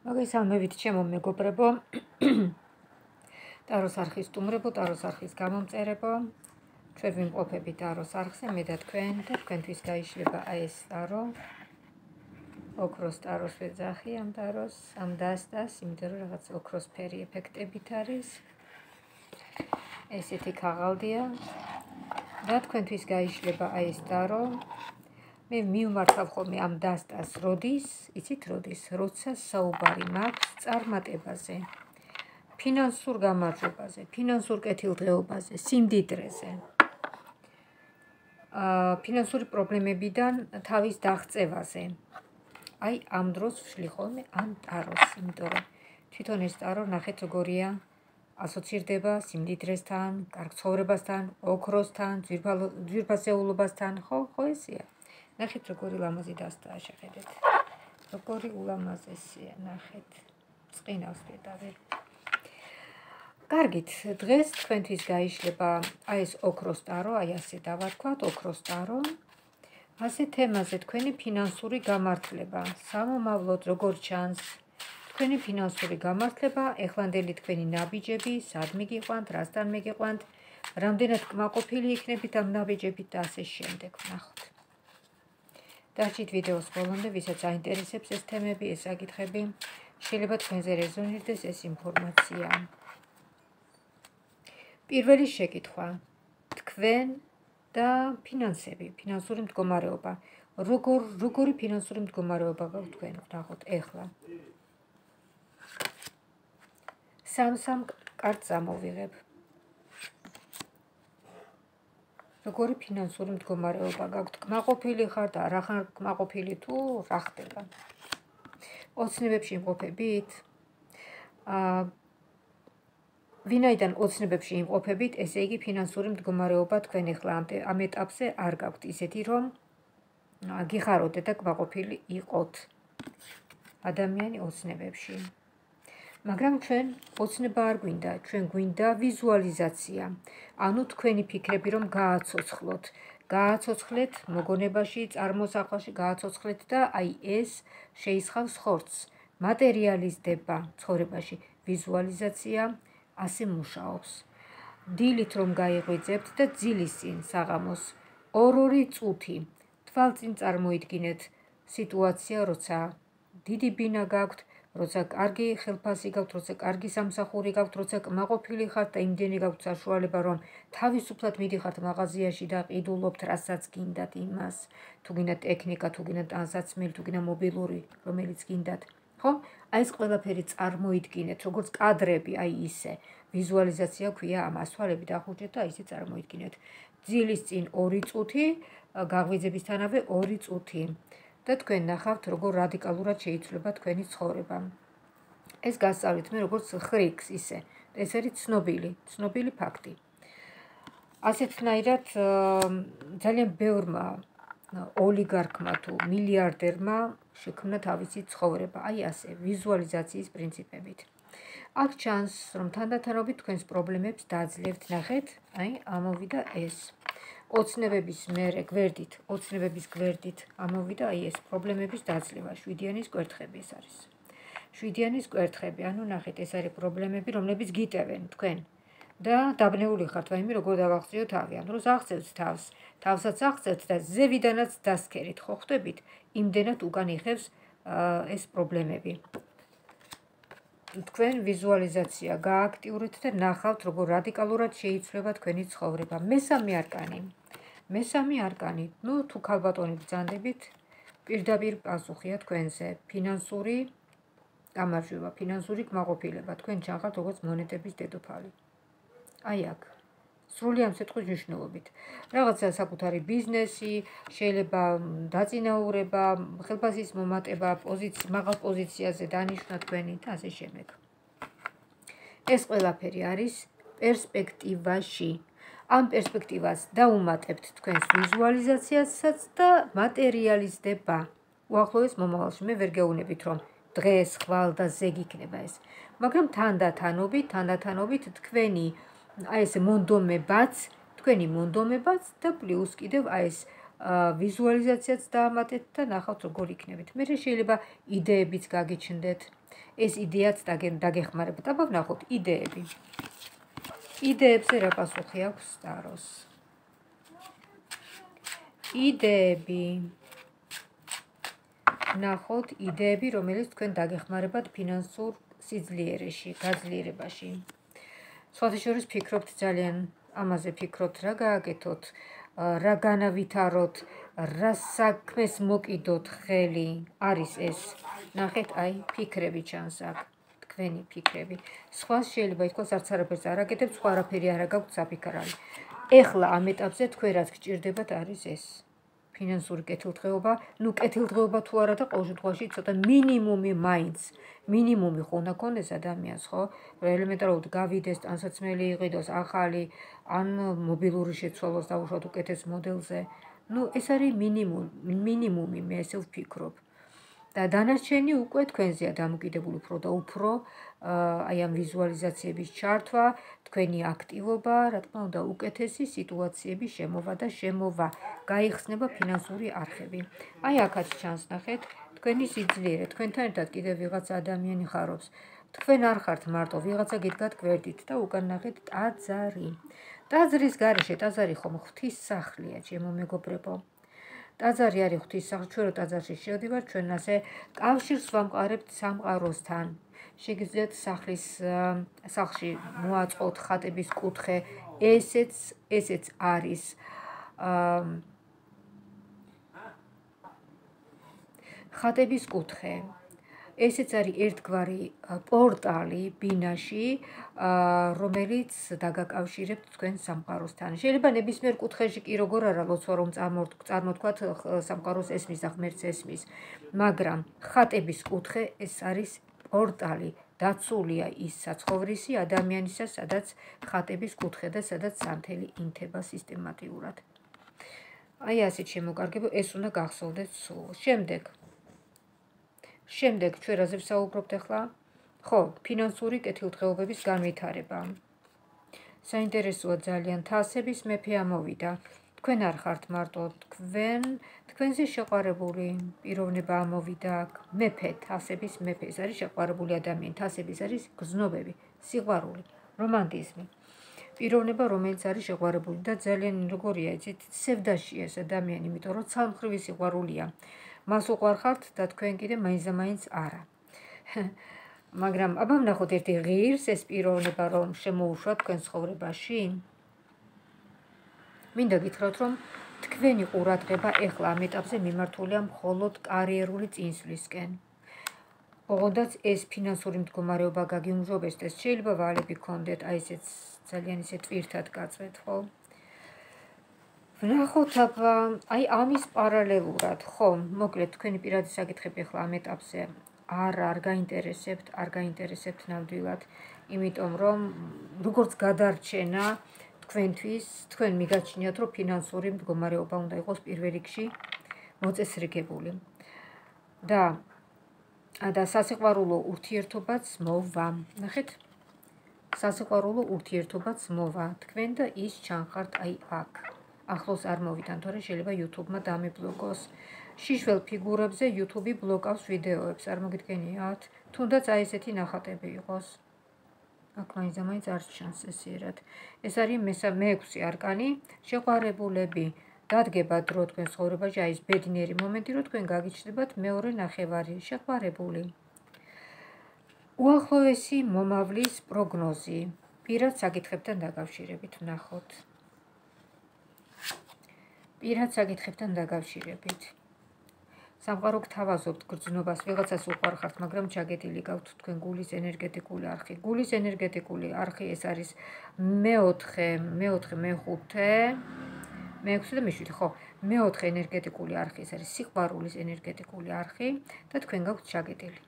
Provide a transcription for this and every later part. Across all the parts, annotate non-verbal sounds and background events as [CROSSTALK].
მოგესალმებით ჩემო მეგობრებო. ტაროს არხის სტუმრებო, ტაროს არხის გამომწერებო. ჩვენ ვიმყოფებით ტაროს არხზე, მე და თქვენ და თქვენთვის გაიშლება აი ეს ტარო. ოქროს ტაროს ვეძახი ამ ტაროს, ამ დასტას, იმიტომ რომ რაღაც ოქროსფერი ეფექტებით არის. ესეთი ქაღალდია. და თქვენთვის გაიშლება აი ეს ტარო. მე მივმართავ ხოლმე ამ დასტას როდის, იცით როდის, როცა საუბარი მაქვს წარმატებაზე, ფინანსურ გამარჯვებაზე, ფინანსურ კეთილდღეობაზე, სიმდიდრეზე. აა ფინანსური პრობლემებიდან თავის დაღწევაზე. აი ამ დროს ვშლი ხოლმე ამ ტაროს, იმიტომ რომ თვითონ ეს ტარო ნახეთ როგორია ასოცირდება სიმდიდრესთან, კარგ ცხოვრებასთან, ოქროსთან, ძვირფასეულობასთან, ხო, ხო ესეა? ნახეთ როგორი ლამაზი დასტაა შეხედეთ. როგორი ულამაზესია ნახეთ. წინავს დედავე. კარგით დღეს თქვენთვის გაიშლება აი ეს ოქროსტარო აი ასე დავარქვათ ოქროსტარო ასე თემაზე თქვენი ფინანსური გამართლება სამომავლოდ როგორ ჩანს? თქვენი ფინანსური გამართლება ეხლანდელი თქვენი ნაბიჯები სად მიგიყვანთ რასთან მიგიყვანთ რამდენად კმაყოფილი იქნებით ამ ნაბიჯებით და ასე შემდეგ ნახოთ დაჭით ვიდეოს ბოლომდე, ვისაც აინტერესებს ეს თემები, ეს საკითხები, შეიძლება თქვენზე რეზონირდეს ეს ინფორმაცია. პირველი შეკითხვა. თქვენ და ფინანსები, ფინანსური მდგომარეობა. როგორ როგორი ფინანსური მდგომარეობა გაქვთ თქვენ? ნახოთ ეხლა. სამ-სამ კარტს ამოვიღებ. როგორი ფინანსური მდგომარეობა გაქვთ? კმაყოფილი ხარ და რა ხარ კმაყოფილი თუ რა ხდება? ოცნებებში იმყოფებით? აა ვინაიდან ოცნებებში იმყოფებით, ესე იგი ფინანსური მდგომარეობა თქვენ ახლა ამ ეტაპზე არ გაქვთ ისეთი, რომ გიხაროთ და კმაყოფილი იყოთ. ადამიანი ოცნებებში. მაგრამ ჩვენ ოცნება არ გვინდა, ჩვენ გვინდა ვიზუალიზაცია. ანუ თქვენი ფიქრები რომ გააცოცხლოთ, გააცოცხლეთ მოგონებაში, წარმოსახვაში გააცოცხლეთ და აი ეს შეისხავს ხორცს. მატერიალიზდება ცხოვრებაში ვიზუალიზაცია ასე მუშაობს. დილით რომ გაიღვიძებთ და ძილის წინ საღამოს ორ-ორი წუთი თვალწინ წარმოიდგინეთ სიტუაცია, როცა დიდი ბინა გაქვთ როცა კარგი ხელფასი გაქვთ, როცა კარგი სამსახური გაქვთ, როცა კმაყოფილი ხართ და იმდენი გაქვთ საშუალება, რომ თავისუფლად მიდიხართ მაღაზიაში და ყიდულობთ რასაც გინდათ იმას, თუ გინდა ტექნიკა, თუ გინდა ტანსაცმელი, თუ გინდა მობილური, რომელიც გინდათ. ხო? აი ეს ყველაფერი წარმოიდგინეთ, როგორც კადრები, აი ისე. ვიზუალიზაცია ქვია ამ ასვალები დახუჭეთ და ისე წარმოიდგინეთ. ძილის წინ 2 წუთი, გაღვიძებისთანავე 2 წუთი. და თქვენ ნახავთ, როგორ რადიკალურად შეიცვლება თქვენი ცხოვრება. ეს გასწავლით მე როგორც ხრიქს ისე. ეს არის ცნობილი, ცნობილი ფაქტი. ასეთნაირად ძალიან ბევრმა ოლიგარქმა თუ მილიარდერმა შექმნა თავისი ცხოვრება, აი ასე, ვიზუალიზაციის პრინციპებით. აქ ჩანს, რომ თანდათანობით თქვენს პრობლემებს დაძლევთ, ნახეთ, აი, ამოვიდა ეს. ოცნებების მერე გვერდით, ოცნებების გვერდით ამოვიდა აი ეს პრობლემების დაძლევა, შვიდიანის კვერთხები ეს არის. შვიდიანის კვერთხები, ანუ ნახეთ, ეს არის პრობლემები, რომლებიც გიტევენ თქვენ და დაბნეული ხართ, ვაიმე როგორ დავახციო თავი, ანუ რომ აღწევთ თავს, თავსაც აღწევთ და ზევიდანაც დასკერით, ხო ხვდებით? იმდენად უკან იხევს ეს პრობლემები. თქვენ ვიზუალიზაცია გააქტიურეთ და ნახავთ, როგორ რადიკალურად შეიცვლება თქვენი ცხოვრება. მესამე არკანი. მესამე არკანი, ну, თუ ქალბატონი ბრძანდებით, პირდაპირ პასუხია თქვენზე, ფინანსური გამარჯვება, ფინანსური კმაყოფილება, თქვენ ჩახართ როგორც მონეტების დედოფალი. აი აქ. სრული ამ სიტყვის მნიშვნელობით. რაღაცა საკუთარი ბიზნესი, შეიძლება დაწინაურება, ხელფასის მომატება, პოზიცია, მაღალ პოზიციაზე დანიშნა თქვენი და ასე შემდეგ. ეს ყველაფერი არის პერსპექტივაში. ამ პერსპექტივას დაუმატებთ თქვენს ვიზუალიზაციასაც და მატერიალიზდება. უახლოეს მომავალში მე ვერ გეუბნებით რომ დღეს ხვალ და ზეგ იქნება ეს. მაგრამ თანდათანობით, თანდათანობით თქვენი აი ეს მონდომებაც, თქვენი მონდომებაც და პლუს კიდევ აი ეს ვიზუალიზაციაც დაამატეთ და ნახავთ როგორ იქნებით. მე შეიძლება იდეებიც გაგიჩნდეთ, ეს იდეაც დაგეხმარებათ. აბა ვნახოთ იდეები. იდეებზე რა პასუხი აქვს სტაროს? იდეები. ნახოთ იდეები, რომელიც თქვენ დაგეხმარებათ ფინანსურ სიძლიერეში, გაძლიერებაში. სხვათა შორის ფიქრობთ ძალიან ამაზე ფიქრობთ რა გააკეთოთ, რა განავითაროთ, რა საქმეს მოკიდოთ ხელი, არის ეს. ნახეთ, აი, ფიქრები ჩანს აქ. თქვენი ფიქრები. სხვა შეიძლება ითქვას არც არაფერს არ აკეთებ, სხვა არაფერი არ გაქვს საფიქრალი. ეხლა ამ ეტაპზე თქვენ რაც გჭირდებათ არის ეს. ფინანსური კეთილდღეობა, ну კეთილდღეობა თუ არა და ყოველ შემთხვევაში ცოტა მინიმუმი მაინც, მინიმუმი ხო უნდა ქონდეს ადამიანს, ხო? ელემენტარულად გავიდეს, ტანსაცმელი იყიდოს, ახალი, ან მობილური შეცვალოს დაუშვათ უკეთეს მოდელზე. ну ეს არის მინიმუმი, მინიმუმი მე ესე ვფიქრობ. და დანარჩენი უკვე თქვენზეა დამოკიდებული უფრო და უფრო აი ამ ვიზუალიზაციების ჩართვა, თქვენი აქტივობა, რა თქმა უნდა, უკეთესი სიტუაციების შემოვა და შემოვა, გაიხსნება ფინანსური არხები. აი აქაც ჩანს ნახეთ, თქვენი სიძლიერე, თქვენთან ერთად კიდევ ვიღაც ადამიანი ხარობს. თქვენ არ ხართ მარტო, ვიღაცა გიდგათ გვერდით და უკან ნახეთ ტაძარი. ტაძრის გარეშე, ტაძარი ხომ ღვთის სახლია, ჩემო მეგობრებო. ტაძარი არის ღვთისმსახური, ჩვენ რო ტაძარში შევდივართ, ჩვენ ასე კავშირს ვამყარებთ სამყაროსთან. შეგიძლიათ სახლის სახლში მოაწყოთ ხატების კუთხე, ესეც ესეც არის ხატების კუთხე. ესეც არის ერთგვარი პორტალი ბინაში, რომელიც დაგაკავშირებთ თქვენ სამყაროსთან. შეიძლება ნებისმიერ კუთხეში კი როგორ არა ლოცვა რომ წარმოთქვათ სამყაროს ესმის და ღმერთს ესმის, მაგრამ ხატების კუთხე ეს არის პორტალი. დაცულია ის საცხოვრისი ადამიანისა, სადაც ხატების კუთხე და სადაც სანთელი ინთება სისტემატიურად. აი ასე შემოკარგებო, ეს უნდა გახსოვდეთ სულ. შემდეგ შემდეგ ჩვენ რაზე ვსაუბრობთ ახლა? ხო, ფინანსური კეთილდღეობების განვითარება. საინტერესოა ძალიან თასების მეფე ამოვიდა. თქვენ არ ხართ მარტო თქვენ, თქვენზე შეყარებული პიროვნება ამოვიდა აქ. მეფე, თასების მეფე, ეს არის შეყარებული ადამიანი, თასების არის გზნობები, სიყვარული, რომანტიზმი. პიროვნება, რომელიც არის შეყარებული და ძალიან როგორია, იცით, სევდაშია ეს ადამიანი, იმიტომ რომ ცალმხრივი სიყვარულია. მას უყვარხართ და თქვენ კიდე მაინც-მაინც არა. [LAUGHS] მაგრამ აბა ნახოთ ერთი ღირს ეს პიროვნება რომ შემოუშვა თქვენ ცხოვრებაში. მინდა გითხრათ რომ თქვენი ყურადღება ეხლა ამ ეტაპზე მიმართულია მხოლოდ კარიერული წინსვლისკენ. ოღონდაც ეს ფინანსური მდგომარეობა გაგიმჟობესდეს, შეიძლება ვალები გქონდეთ, აი ესეც ძალიან ისე ტვირთად გაწვეთ, ხო? ვნახოთ აბა, აი ამის პარალელურად, ხო, მოკლედ თქვენი პირადი საკითხები ახლა ამ ეტაპზე არ არ გაინტერესებთ, არ გაინტერესებთ ნამდვილად, იმიტომ რომ როგორც გადარჩენა თქვენთვის, თქვენ მიგაჩნიათ, რომ ფინანსური მდგომარეობა უნდა იყოს პირველ რიგში მოწესრიგებული. და და სასიყვარულო ურთიერთობაც მოვა. ნახეთ? სასიყვარულო ურთიერთობაც მოვა. თქვენ და ის ჩანხართ აი აქ. ახლოს არ მოვიდან, თორე შეიძლება YouTube-მა დამიბლოკოს. შიშველ ფიგურებზე YouTube-ი ბლოკავს ვიდეოებს, არ მოგიდგენიათ? თუნდაც აი ესეთი ნახატები იყოს. აქ მაინც ამაინც არ ჩანს ესიერად. ეს არის მე-6 არკანი, შეყვარებულები. დადგება დრო თქვენ ცხოვრებაში, აი ეს ბედნიერი მომენტი, რომ თქვენ გაგიჩნდებათ მეორე ნახევარი, შეყვარებული. უახლოესი მომავლის პროგნოზი. პირად საკითხებთან დაკავშირებით ნახოთ. პირად საკითხებთან დაკავშირებით. სამყარო გთავაზობთ გრძნობას, ვიღაცას უყარხართ, მაგრამ ჩაგედილი გაქვთ თქვენ გულის ენერგეტიკული არხი. გულის ენერგეტიკული არხი ეს არის მეოთხე, მეოთხე, მეხუთე, მეექვსე და მეშვიდე, ხო, მეოთხე ენერგეტიკული არხი ეს არის სიყვარულის ენერგეტიკული არხი და თქვენ გაქვთ ჩაგედილი.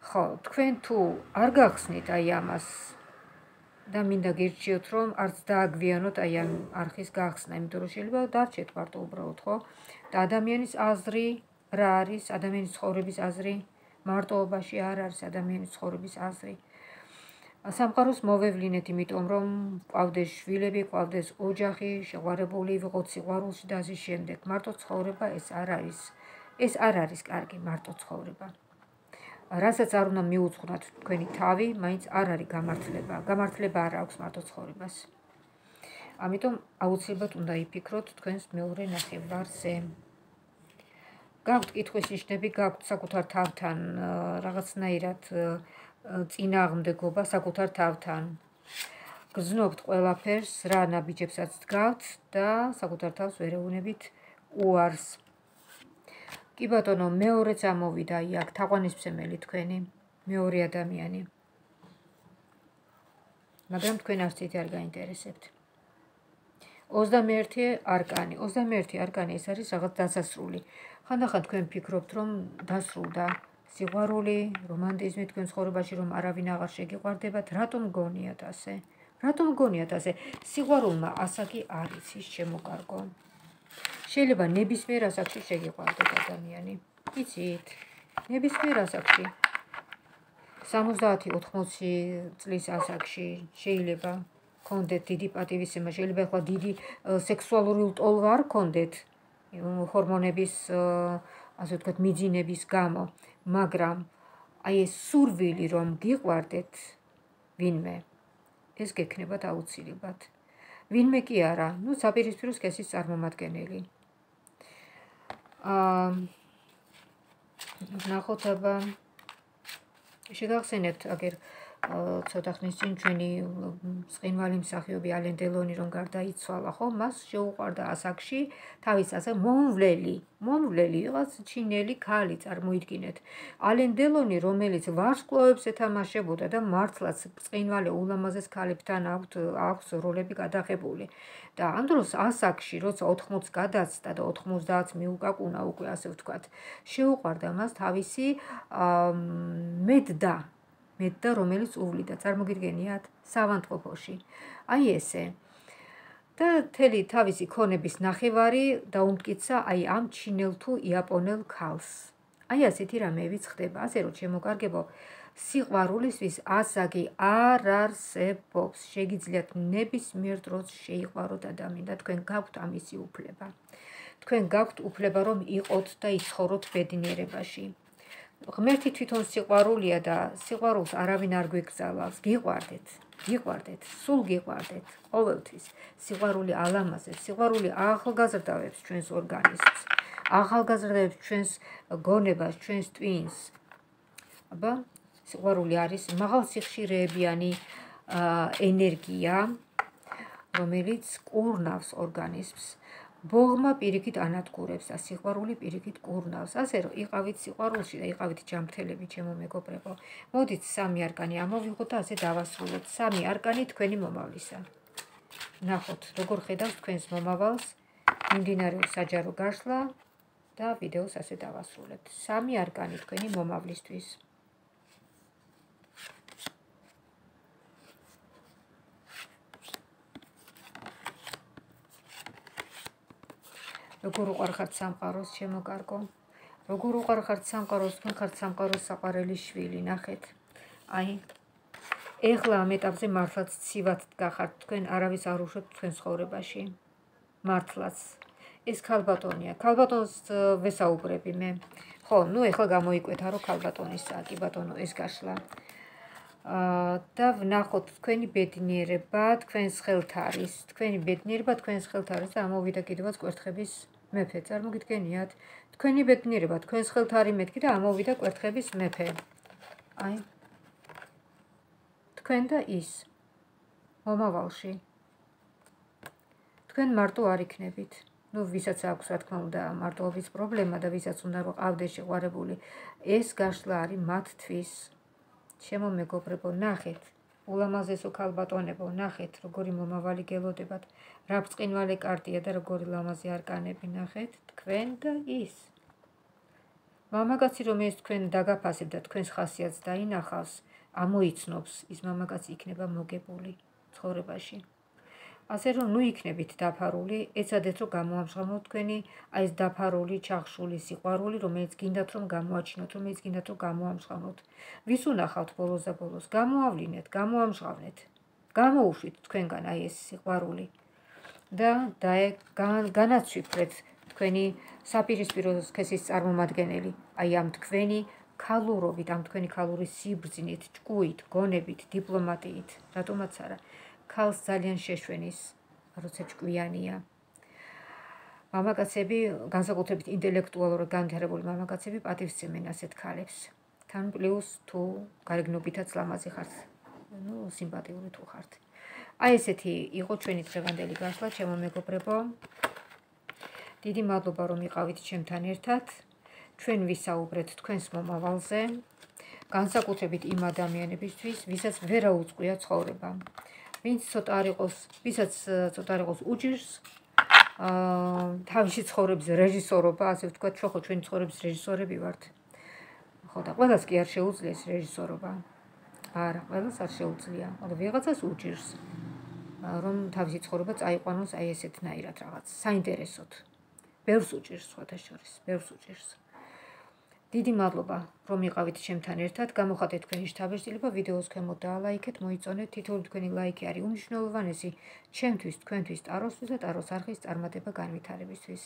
ხო, თქვენ თუ არ გახსნით აი ამას და მინდა გირჩიოთ რომ არც დააგვიანოთ აი ამ არხის გახსნა, იმიტომ რომ შეიძლება დარჩეთ მარტო უბრალოდ, ხო? და ადამიანის აზრი რა არის? ადამიანის ცხოვრების აზრი მარტოობაში არ არის ადამიანის ცხოვრების აზრი. სამყაროს მოვევლინეთ, იმიტომ რომ ყავდეს შვილები, ყავდეს ოჯახი, შეყვარებული ვიყოთ სიყვარულში და ასე შემდეგ. მარტო ცხოვრება ეს არ არის. ეს არ არის კარგი მარტო ცხოვრება. რასაც არ უნდა მიუძღვნათ თქვენი თავი, მაინც არ არის გამართლება. გამართლება არ აქვს მარტო ცხოვრებას. ამიტომ აუცილებლად უნდა იფიქროთ თქვენს მეორე ნახევარზე. გაქვთ კითხვის ნიშნები, გაქვთ საკუთარ თავთან რაღაცნაირად წინააღმდეგობა საკუთარ თავთან. გზნობთ ყველაფერს, რა ნაბიჯებსაც დგავთ და საკუთარ თავს ვერეუნებით უარს. კი ბატონო, მეორეც ამოვიდა იქ, თაყვანისმცემელი თქვენი, მეორე ადამიანი. მაგრამ თქვენ არც არ გაინტერესებთ. 21 არკანი, 21 არკანი ეს არის რაღაც დასასრული. ხანდახან თქვენ ფიქრობთ, რომ დასრულდა სიყვარული, რომანტიზმი თქვენ ცხოვრებაში, რომ არავინ აღარ შეგიყვარდებათ, რატომ გონიათ ასე? რატომ გონიათ ასე? სიყვარულმა ასაკი არ იცის შემოკარგო. შეიძლება ნებისმიერ ასაკში შეგიყვარდეთ ადამიანი. იცით? ნებისმიერ ასაკში. 70-80 წლის ასაკში შეიძლება კონდეთ დიდი პატივისცემა, შეიძლება ხო დიდი სექსუალური ლტოლვა არ კონდეთ ჰორმონების ასე ვთქვათ მიძინების გამო, მაგრამ აი ეს სურვილი რომ გიყვარდეთ ვინმე ეს გექნებათ აუცილებლად. ვინმე კი არა, ну, საპირისპირო სქესის წარმომადგენელი. აა ნახოთ აბა შეგახსენებთ აგერ ცოტა ხნის წინ ჩვენი წინვალი მსახიობი ალენ დელონი რომ გარდაიცვალა ხო? მას შეუყვარდა ასაკში თავის ასე მომვლელი მომვლელი იყო ჩინელი ქალი წარმოიდგინეთ. ალენ დელონი რომელიც ვარსკვლავებს ეთამაშებოდა და მართლაც წინვალე ულამაზეს ქალებთან აქვს აქვს როლები გადაღებული. და ამ დროს ასაკში როცა 80 გადაცდა და 90-ს მიუკაკუნა უკვე ასე ვთქვათ შეუყვარდა მას თავისი მედდა მედდა რომელიც უვლიდა წარმოგიდგენიათ სავანტყოფოში აი ესე. და თელი თავისი ქონების ნახევარი დაუმტკიცა აი ამ ჩინელ თუ იაპონელ ქალს. აი ასეთი რამეებიც ხდება. ასე რომ შემოკარგებო სიყვარულისთვის ასაკი არ არსებობს. შეგიძლიათ ნებისმიერ დროს შეიყვაროთ ადამიანი და თქვენ გაქვთ ამისი უფლება. თქვენ გაქვთ უფლება რომ იყოთ და იცხოვროთ ბედნიერებაში ღმერთი თვითონ სიყვარულია და სიყვარულს არავინ არ გვეკრძალავს. გიყვარდეთ, გიყვარდეთ, სულ გიყვარდეთ ყოველთვის. სიყვარული ალამაზებს, სიყვარული ახალგაზრდავებს ჩვენს ორგანიზმს, ახალგაზრდავებს ჩვენს გონებას, ჩვენს ტვინს. აბა, სიყვარული არის მაღალსიხშირეებიანი ენერგია, რომელიც კურნავს ორგანიზმს. ბოღმა პირიქით ანადგურებს და სიყვარული პირიქით კურნავს. ასე რომ იყავით სიყვარულში და იყავით ჯანმრთელები, ჩემო მეგობრებო. მოდით სამი არკანი ამოვიღოთ და ასე დავასრულოთ. სამი არკანი თქვენი მომავლისა. ნახოთ, როგორ ხედავს თქვენს მომავალს. მიმდინარეობს საჯარო გაშლა და ვიდეოს ასე დავასრულებთ. სამი არკანი თქვენი მომავლისთვის. როგორ უყარხართ სამყაროს ჩემო კარგო? როგორ უყარხართ სამყაროს თქვენ ხართ სამყაროს საყარელი შვილი ნახეთ. აი ეხლა ამ ეტაპზე მართლაც ცივად გახართ თქვენ არავის არ უშვებთ თქვენ ცხოვრებაში. მართლაც. ეს ქალბატონია. ქალბატონს ვესაუბრები მე. ხო ნუ ეხლა გამოიკვეთა რომ ქალბატონისაა კი ბატონო ეს გაშლა და ვნახოთ თქვენი ბედნიერება თქვენს ხელთ არის. თქვენი ბედნიერება თქვენს ხელთ არის. და ამოვიდა კიდევაც კვერთხების მეფე. წარმოგიდგენიათ. თქვენი ბედნიერება თქვენს ხელთ არის მეთქი და ამოვიდა კვერთხების მეფე. აი. თქვენ და ის. მომავალში. თქვენ მარტო არ იქნებით. ну ვისაც აქვს რა თქმა უნდა მარტოობის პრობლემა და ვისაც უნდა რომ ყავდეს შეყვარებული ეს გაშლა არის მათთვის ჩემო მეგობრებო ნახეთ. ულამაზესო ქალბატონებო ნახეთ როგორი მომავალი გელოდებათ. რა ბწყინვალე კარტია და როგორი ლამაზი არკანები ნახეთ. თქვენ და ის. მამაკაცი რომ ეს თქვენ დაგაფასებ და თქვენს ხასიათს დაინახავს ამოიცნობს. ის მამაკაცი იქნება მოგებული ცხოვრებაში ასე რომ ნუ იქნებით დაფარული, ეცადეთ რომ გამოამშრომოთ თქვენი აი ეს დაფარული, ჩახშული სიყვარული, რომელიც გინდათ რომ გამოაჩინოთ, რომელიც გინდათ რომ გამოამშრომოთ. ვის უნახავთ ბოლოს და ბოლოს? გამოავლინეთ, გამოამშრომეთ. გამოუშვით თქვენგან აი ეს სიყვარული. და განაცვიფრეთ თქვენი საპირისპირო სქესის წარმომადგენელი, აი ამ თქვენი ქალურობით, ამ თქვენი ქალური სიბრძნით, ჭკუით, გონებით, დიპლომატიით, რატომაც არა. ქალს ძალიან შეშვენის, როცა ჭკვიანია. მამაკაცები, განსაკუთრებით ინტელექტუალურად განვითარებული მამაკაცები პატივსცემენ ასეთ ქალებს. თან პლუს თუ გარეგნობითაც ლამაზი ხართ. ну, სიმპათიური თუ ხართ. აი ესეთი იყო ჩვენი დღევანდელი გასვლა, ჩემო მეგობრებო. დიდი მადლობა რომ იყავით ჩემთან ერთად. ჩვენ ვისაუბრეთ თქვენს მომავალზე. განსაკუთრებით იმ ადამიანებისთვის, ვისაც ვერა უწყია ცხოვრება. ვინც ცოტა არ იყოს, ვისაც ცოტა არ იყოს უჯირს აა თავისი ცხოვრების რეჟისორობა, ასე ვთქვათ, ჩვენ ხო ჩვენი ცხოვრების რეჟისორები ვართ. ხო და ყველას კი არ შეუძლიათ რეჟისორობა. არა, ყველას არ შეუძლია. მაგრამ ვიღაცას უჯირს რომ თავისი ცხოვრება წაიყვანოს აი ესეთნაირად რაღაც საინტერესოდ. ბევრს უჭირს სხვათა შორის, ბევრს უჭირს. დიდი მადლობა, რომ იყავით ჩემთან ერთად. გამოხატეთ თქვენი შთაბეჭდილება, ვიდეოს ქვემოთ დაალაიქეთ, მოიწონეთ თითოეული თქვენი ლაიქი არის უმნიშვნელოვანესი ჩემთვის, თქვენთვის, ტაროსთვის და ტაროს არხის წარმატება განვითარებისთვის.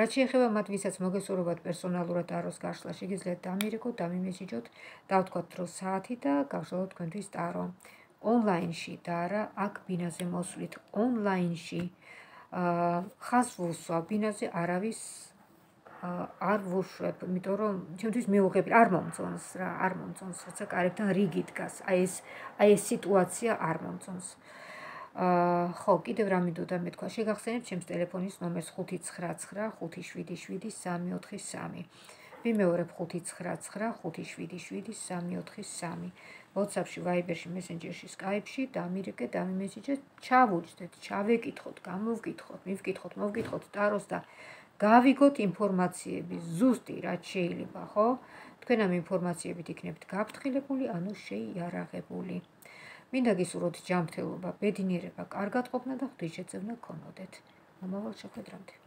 რაც შეეხება მათ, ვისაც მოგესურვებათ პერსონალურად ტაროს გაშლა, შეგიძლიათ დამირეკოთ, დამიმესიჯოთ, დავთქვათ დრო საათი და გავშალოთ თქვენთვის ტარო. ონლაინში და არა აქ ბინაზე მოსვლით. ონლაინში აა ხას ვუსვა ბინაზე არავის არ ვუშვებ, იმიტომ რომ ჩემთვის მეუღები არ მომწონს რა, არ მომწონს, როცა კარებთან რიგი დგას. აი ეს აი ეს სიტუაცია არ მომწონს. აა ხო, კიდევ რა მინდოდა მეთქვა, შეგახსენებთ ჩემს ტელეფონის ნომერს 599577343. ვიმეორებ 599577343. WhatsApp-ში, Viber-ში, Messenger-ში, Skype-ში დამირეკე, დამიმესიჯეთ, ჩავუჯდეთ, ჩავეკითხოთ, გამოვკითხოთ, მივკითხოთ, მოვკითხოთ ტაროს და გავიგოთ ინფორმაციები ზუსტი რაც შეიძლება ხო? თქვენ ამ ინფორმაციებით იქნებით გაფრთხილებული ანუ შეიარაღებული. მინდა გისურვოთ ჯანმრთელობა ბედნიერება კარგად ყოფნა და ღვთის შეწევნა გქონოდეთ მომავალ შეხვედრამდე